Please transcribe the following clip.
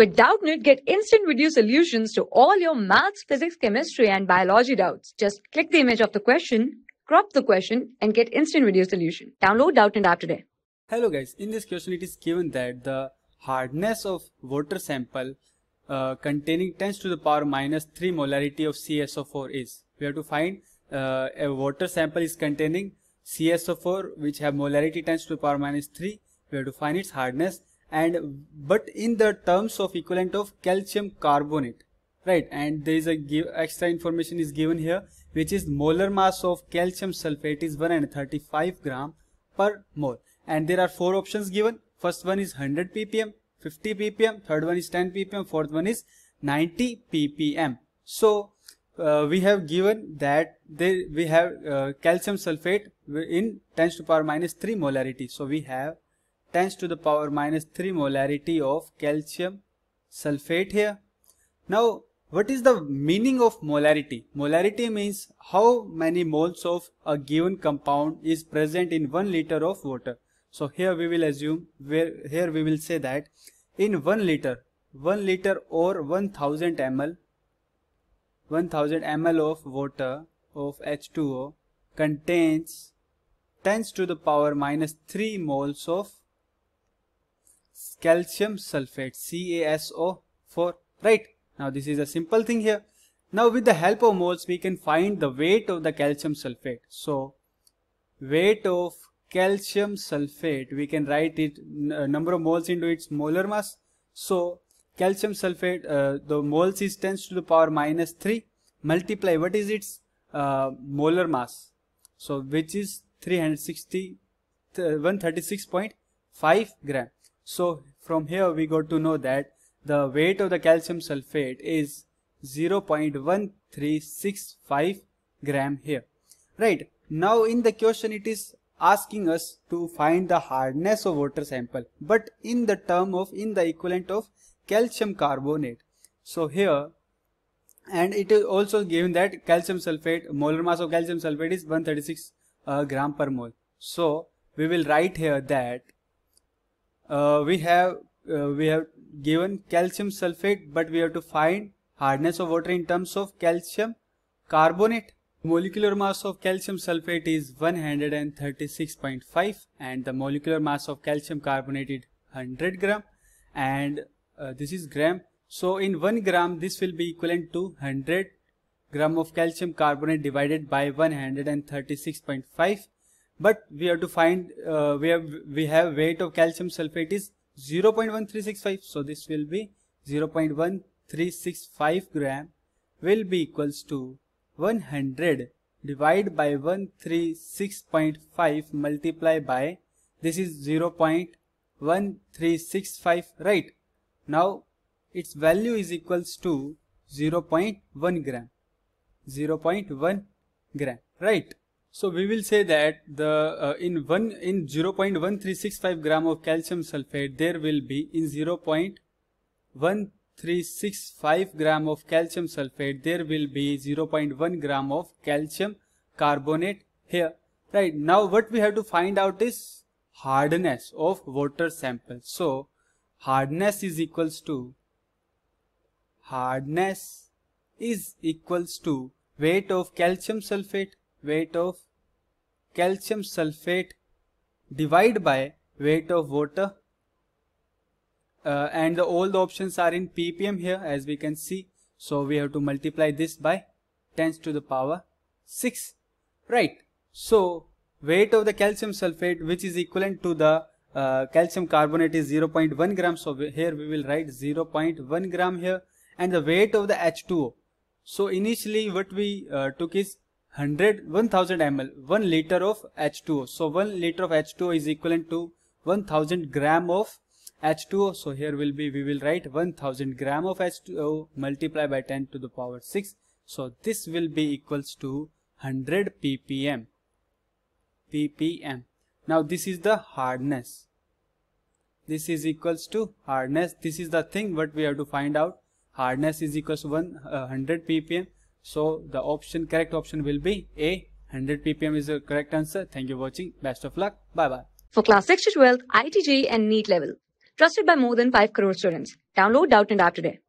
With Doubtnut, get instant video solutions to all your maths, physics, chemistry, and biology doubts. Just click the image of the question, crop the question, and get instant video solution. Download Doubtnut app today. Hello guys, in this question it is given that the hardness of water sample uh, containing 10 to the power minus 3 molarity of CSO4 is. We have to find uh, a water sample is containing CSO4 which have molarity 10 to the power minus 3. We have to find its hardness and but in the terms of equivalent of calcium carbonate right? And there is a give, extra information is given here which is molar mass of calcium sulfate is 135 gram per mole. And there are four options given. First one is 100 ppm 50 ppm third one is 10 ppm fourth one is 90 ppm. So uh, we have given that there we have uh, calcium sulfate in 10 to power minus 3 molarity. So we have 10 to the power minus 3 molarity of calcium sulfate here. Now, what is the meaning of molarity? Molarity means how many moles of a given compound is present in 1 liter of water. So here we will assume, where here we will say that in 1 liter, 1 liter or 1000 ml, 1000 ml of water of H2O contains 10 to the power minus 3 moles of calcium sulfate CaSO4 right. Now this is a simple thing here. Now with the help of moles we can find the weight of the calcium sulfate. So weight of calcium sulfate we can write it uh, number of moles into its molar mass. So calcium sulfate uh, the moles is 10 to the power minus 3 multiply what is its uh, molar mass? So which is 360 136.5 gram so from here we got to know that the weight of the calcium sulfate is 0.1365 gram here. Right. Now in the question it is asking us to find the hardness of water sample but in the term of in the equivalent of calcium carbonate. So here and it is also given that calcium sulfate molar mass of calcium sulfate is 136 uh, gram per mole. So we will write here that we have uh, we have given calcium sulfate but we have to find hardness of water in terms of calcium carbonate. Molecular mass of calcium sulfate is 136.5 and the molecular mass of calcium carbonate is 100 gram and uh, this is gram. So in 1 gram this will be equivalent to 100 gram of calcium carbonate divided by 136.5 but we have to find uh, we have we have weight of calcium sulfate is 0.1365 so this will be 0.1365 gram will be equals to 100 divided by 136.5 multiply by this is 0.1365 right? Now its value is equals to 0.1 gram. 0.1 gram right so we will say that the uh, in one in 0.1365 gram of calcium sulfate there will be in 0.1365 gram of calcium sulfate there will be 0.1 gram of calcium carbonate here. Right now what we have to find out is hardness of water sample. So hardness is equals to hardness is equals to weight of calcium sulfate weight of calcium sulfate divided by weight of water. Uh, and the, all the options are in ppm here as we can see. So we have to multiply this by 10 to the power 6 right. So weight of the calcium sulfate which is equivalent to the uh, calcium carbonate is 0.1 gram. So we, here we will write 0.1 gram here. And the weight of the H2O so initially what we uh, took is 100 1000 ml 1 liter of H2O so 1 liter of H2O is equivalent to 1000 gram of H2O so here will be we will write 1000 gram of H2O multiply by 10 to the power 6 so this will be equals to 100 ppm. Ppm. Now this is the hardness. This is equals to hardness. This is the thing what we have to find out. Hardness is equals to 100 uh, ppm so the option correct option will be A. 100 ppm is the correct answer. Thank you for watching. Best of luck. Bye bye. For class 6 to 12, IIT JEE and NEET level. Trusted by more than 5 crore students. Download Doubtnut app today.